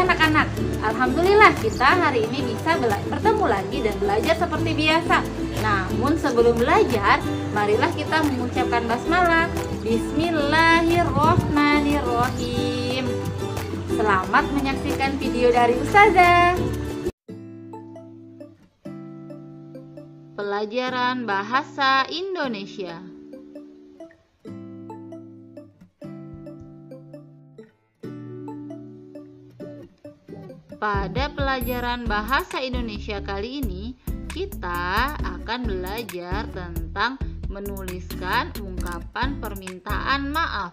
anak-anak. Alhamdulillah kita hari ini bisa bertemu lagi dan belajar seperti biasa. Namun sebelum belajar, marilah kita mengucapkan basmalah. Bismillahirrohmanirrohim. Selamat menyaksikan video dari Ustazah. Pelajaran Bahasa Indonesia Pada pelajaran Bahasa Indonesia kali ini, kita akan belajar tentang menuliskan ungkapan permintaan maaf.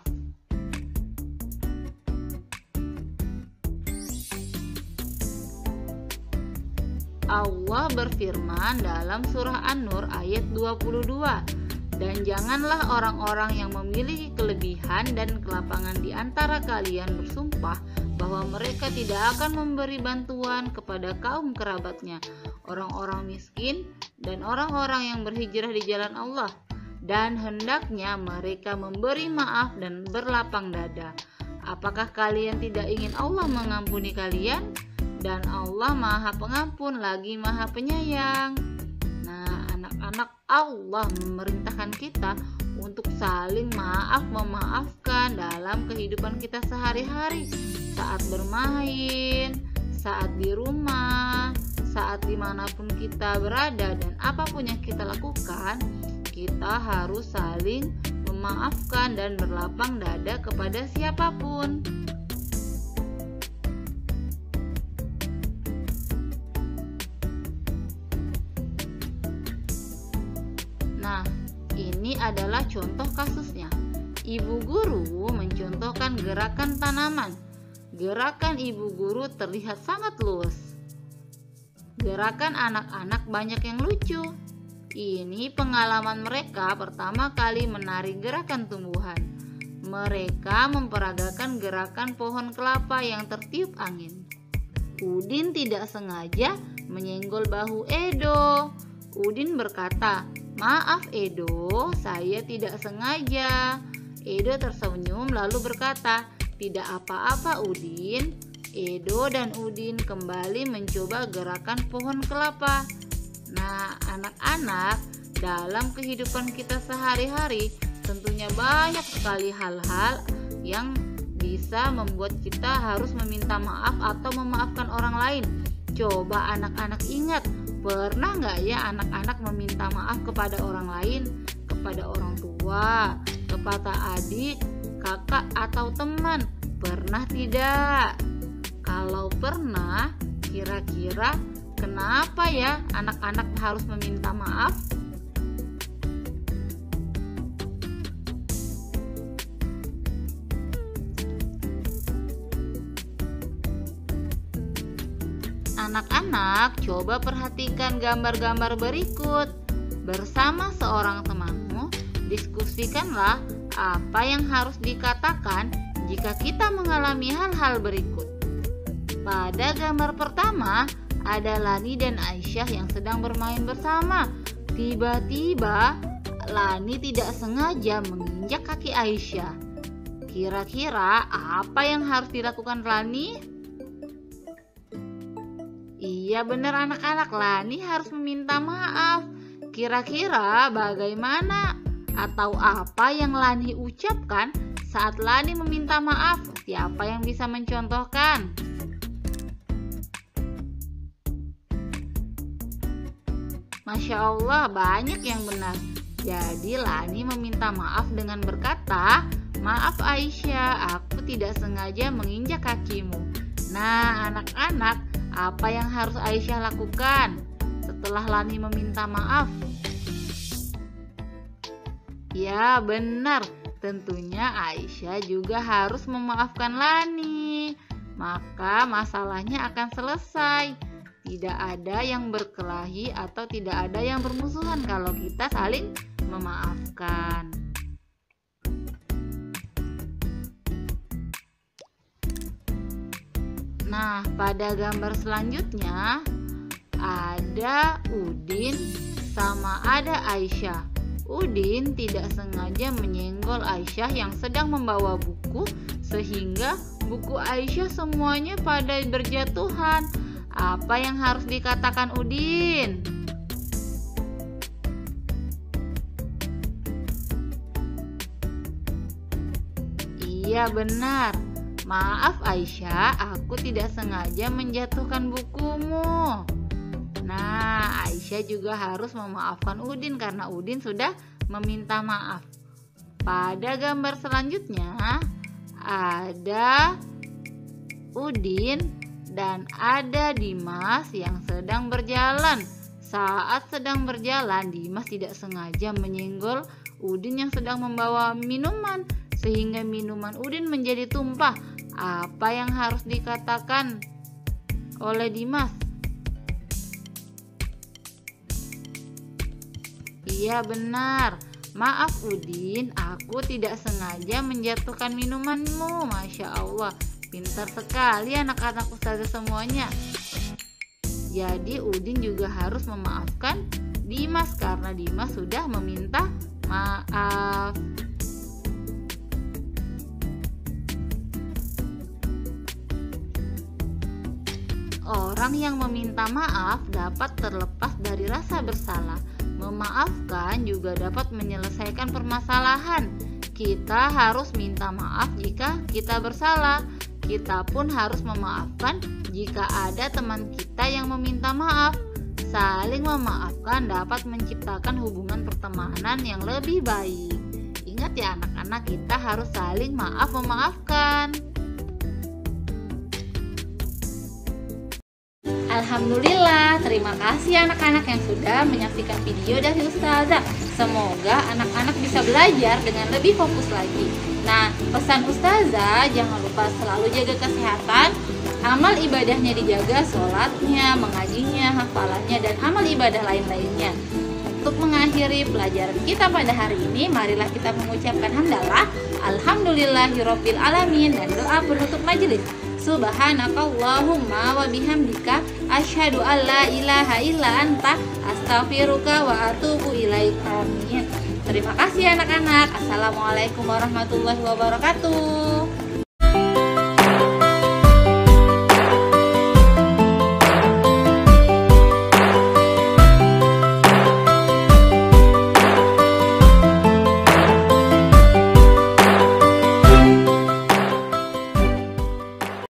Allah berfirman dalam surah An-Nur ayat 22 dan janganlah orang-orang yang memiliki kelebihan dan kelapangan di antara kalian bersumpah bahwa mereka tidak akan memberi bantuan kepada kaum kerabatnya, orang-orang miskin dan orang-orang yang berhijrah di jalan Allah dan hendaknya mereka memberi maaf dan berlapang dada. Apakah kalian tidak ingin Allah mengampuni kalian? dan Allah Maha Pengampun lagi Maha Penyayang. Anak-anak Allah memerintahkan kita untuk saling maaf memaafkan dalam kehidupan kita sehari-hari saat bermain, saat di rumah, saat di mana pun kita berada dan apa pun yang kita lakukan, kita harus saling memaafkan dan berlapang dada kepada siapa pun. Adalah contoh kasusnya. Ibu guru mencontohkan gerakan tanaman. Gerakan ibu guru terlihat sangat luas. Gerakan anak-anak banyak yang lucu. Ini pengalaman mereka pertama kali menari gerakan tumbuhan. Mereka memperagakan gerakan pohon kelapa yang tertiup angin. Udin tidak sengaja menyenggol bahu Edo. Udin berkata, Maaf Edo, saya tidak sengaja. Edo tersenyum lalu berkata, Tidak apa-apa Udin. Edo dan Udin kembali mencoba gerakan pohon kelapa. Nah, anak-anak, dalam kehidupan kita sehari-hari tentunya banyak sekali hal-hal yang bisa membuat kita harus meminta maaf atau memaafkan orang lain. Coba anak-anak ingat Pernah nggak ya anak-anak meminta maaf kepada orang lain, kepada orang tua, kepada adik, kakak, atau teman? Pernah tidak? Kalau pernah, kira-kira kenapa ya anak-anak harus meminta maaf? Anak-anak, coba perhatikan gambar-gambar berikut. Bersama seorang temanmu, diskusikanlah apa yang harus dikatakan jika kita mengalami hal-hal berikut. Pada gambar pertama, ada Lani dan Aisyah yang sedang bermain bersama. Tiba-tiba, Lani tidak sengaja menginjak kaki Aisyah. Kira-kira apa yang harus dilakukan Lani? Iya benar anak-anak Lani harus meminta maaf. Kira-kira bagaimana atau apa yang Lani ucapkan saat Lani meminta maaf? Siapa yang bisa mencontohkan? Masya Allah banyak yang benar. Jadi Lani meminta maaf dengan berkata, Maaf Aisyah, aku tidak sengaja menginjak kakimu. Nah anak-anak, apa yang harus Aisyah lakukan setelah Lani meminta maaf? Ya, benar. Tentunya Aisyah juga harus memaafkan Lani. Maka masalahnya akan selesai. Tidak ada yang berkelahi atau tidak ada yang bermusuhan kalau kita saling memaafkan. Nah, pada gambar selanjutnya ada Udin sama ada Aisyah. Udin tidak sengaja menyenggol Aisyah yang sedang membawa buku sehingga buku Aisyah semuanya pada berjatuhan. Apa yang harus dikatakan Udin? Iya benar. Maaf Aisyah, aku tidak sengaja menjatuhkan bukumu. Nah, Aisyah juga harus memaafkan Udin karena Udin sudah meminta maaf. Pada gambar selanjutnya ada Udin dan ada Dimas yang sedang berjalan. Saat sedang berjalan, Dimas tidak sengaja menyenggol Udin yang sedang membawa minuman sehingga minuman Udin menjadi tumpah. Apa yang harus dikatakan oleh Dimas? Iya benar. Maaf Udin, aku tidak sengaja menjatuhkan minumanmu. Masya Allah, pintar sekali anak-anak ustazah semuanya. Jadi Udin juga harus memaafkan Dimas karena Dimas sudah meminta maaf. Orang yang meminta maaf dapat terlepas dari rasa bersalah Memaafkan juga dapat menyelesaikan permasalahan. Kita harus minta maaf jika kita bersalah. Kita pun harus memaafkan jika ada teman kita yang meminta maaf. Saling memaafkan dapat menciptakan hubungan pertemanan yang lebih baik. Ingat ya anak-anak, kita harus saling maaf memaafkan. Alhamdulillah, terima kasih anak-anak yang sudah menyaksikan video dari Ustazah. Semoga anak-anak bisa belajar dengan lebih fokus lagi. Nah, pesan Ustazah, jangan lupa selalu jaga kesehatan, amal ibadahnya dijaga, sholatnya, mengajinya, hafalannya, dan amal ibadah lain-lainnya. Untuk mengakhiri pelajaran kita pada hari ini, marilah kita mengucapkan hamdalah, Alhamdulillahirobbil alamin dan doa penutup majelis. Subhanakallahumma wa bihamdika asyhadu an la ilaha illa anta astaghfiruka wa atubu ilaik. Amin. Terima kasih anak-anak. Assalamualaikum warahmatullahi wabarakatuh.